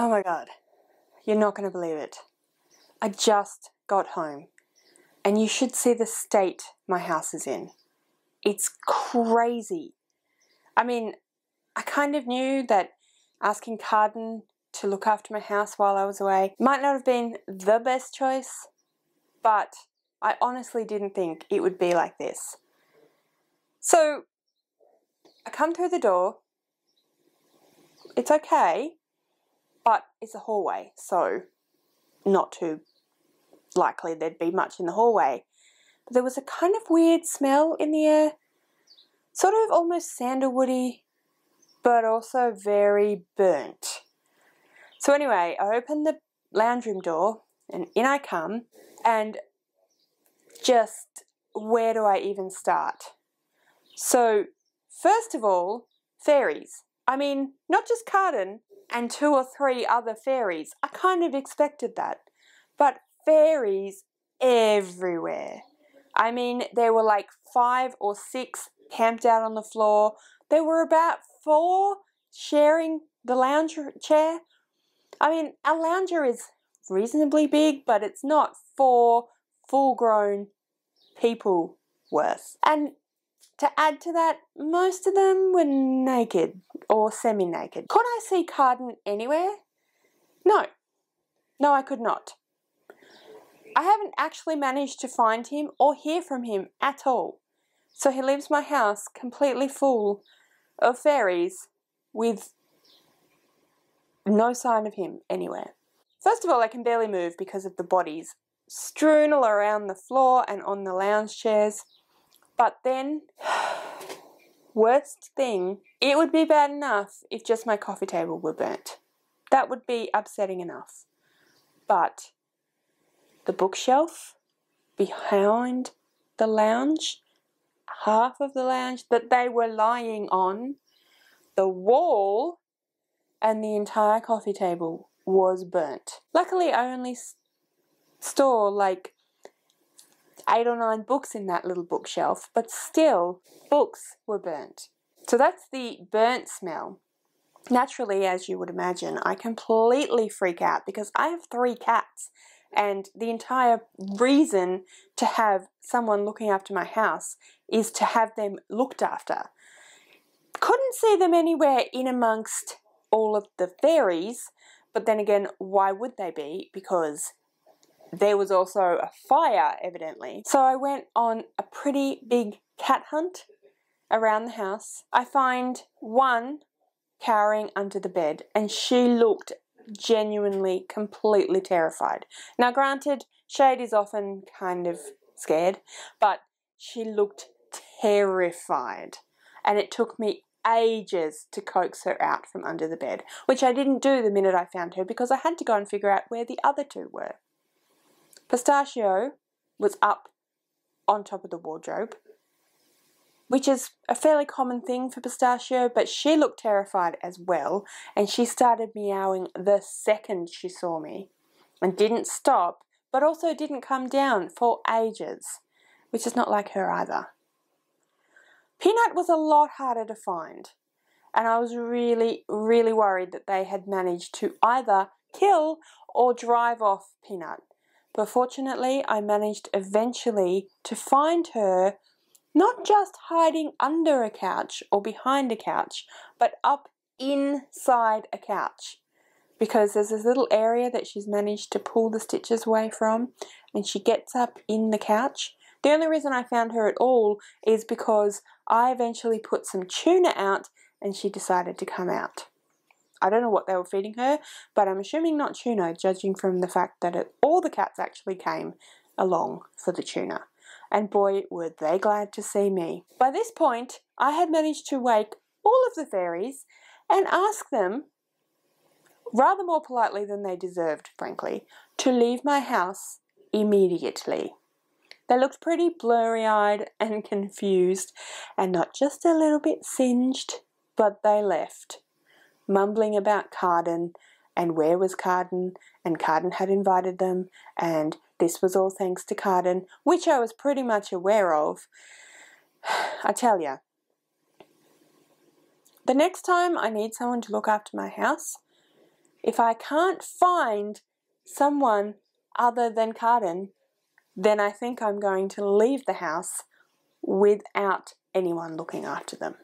Oh my god, you're not going to believe it. I just got home and you should see the state my house is in. It's crazy. I mean, I kind of knew that asking Cardan to look after my house while I was away might not have been the best choice, but I honestly didn't think it would be like this. So I come through the door. It's okay, but it's a hallway, so not too likely there'd be much in the hallway. But there was a kind of weird smell in the air, sort of almost sandalwoody, but also very burnt. So anyway, I open the lounge room door and in I come and just where do I even start? So first of all, fairies. I mean, not just Cardan and two or three other fairies. I kind of expected that. But fairies everywhere. I mean, there were like five or six camped out on the floor. There were about four sharing the lounge chair. I mean, a lounger is reasonably big, but it's not four full grown people worth. And to add to that, most of them were naked or semi naked. Could I see Cardan anywhere? No. No, I could not. I haven't actually managed to find him or hear from him at all. So he leaves my house completely full of fairies with no sign of him anywhere. First of all, I can barely move because of the bodies strewn all around the floor and on the lounge chairs. But then, worst thing, it would be bad enough if just my coffee table were burnt. That would be upsetting enough. But the bookshelf behind the lounge, half of the lounge that they were lying on, the wall, and the entire coffee table was burnt. Luckily, I only store like eight or nine books in that little bookshelf, but still, books were burnt. So that's the burnt smell. Naturally, as you would imagine, I completely freak out because I have three cats and the entire reason to have someone looking after my house is to have them looked after. Couldn't see them anywhere in amongst all of the fairies, but then again, why would they be? Because there was also a fire, evidently. So I went on a pretty big cat hunt around the house. I find one cowering under the bed, and she looked genuinely completely terrified. Now, granted, Shade is often kind of scared, but she looked terrified. And it took me ages to coax her out from under the bed, which I didn't do the minute I found her because I had to go and figure out where the other two were. Pistachio was up on top of the wardrobe, which is a fairly common thing for Pistachio, but she looked terrified as well, and she started meowing the second she saw me, and didn't stop, but also didn't come down for ages, which is not like her either. Peanut was a lot harder to find, and I was really, really worried that they had managed to either kill or drive off Peanut. But fortunately, I managed eventually to find her not just hiding under a couch or behind a couch, but up inside a couch. Because there's this little area that she's managed to pull the stitches away from, and she gets up in the couch. The only reason I found her at all is because I eventually put some tuna out and she decided to come out. I don't know what they were feeding her, but I'm assuming not tuna, judging from the fact that it, all the cats actually came along for the tuna and boy, were they glad to see me. By this point, I had managed to wake all of the fairies and ask them, rather more politely than they deserved, frankly, to leave my house immediately. They looked pretty blurry eyed and confused, and not just a little bit singed, but they left, mumbling about Cardan and where was Cardan, and Cardan had invited them, and this was all thanks to Cardan, which I was pretty much aware of. I tell ya, the next time I need someone to look after my house, if I can't find someone other than Cardan, then I think I'm going to leave the house without anyone looking after them.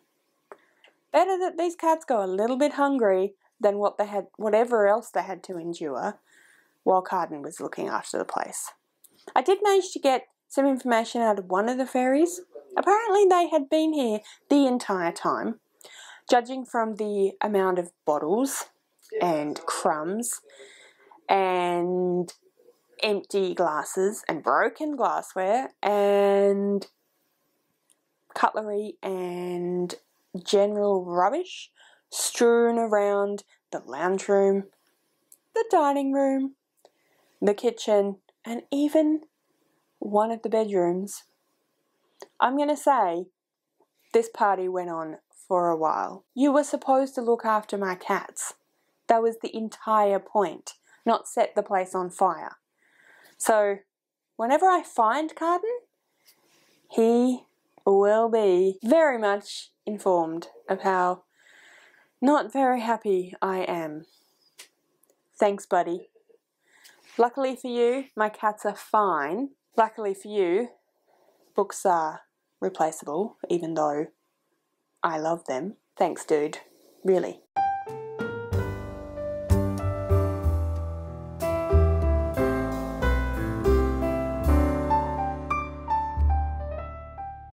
Better that these cats go a little bit hungry than what they had whatever else they had to endure while Cardan was looking after the place. I did manage to get some information out of one of the fairies. Apparently they had been here the entire time. Judging from the amount of bottles and crumbs and empty glasses and broken glassware and cutlery and general rubbish strewn around the lounge room, the dining room, the kitchen, and even one of the bedrooms. I'm going to say this party went on for a while. You were supposed to look after my cats. That was the entire point, not set the place on fire. So, whenever I find Cardan, he will be very much informed of how not very happy I am. Thanks, buddy. Luckily for you, my cats are fine. Luckily for you, books are replaceable, even though I love them. Thanks, dude. Really.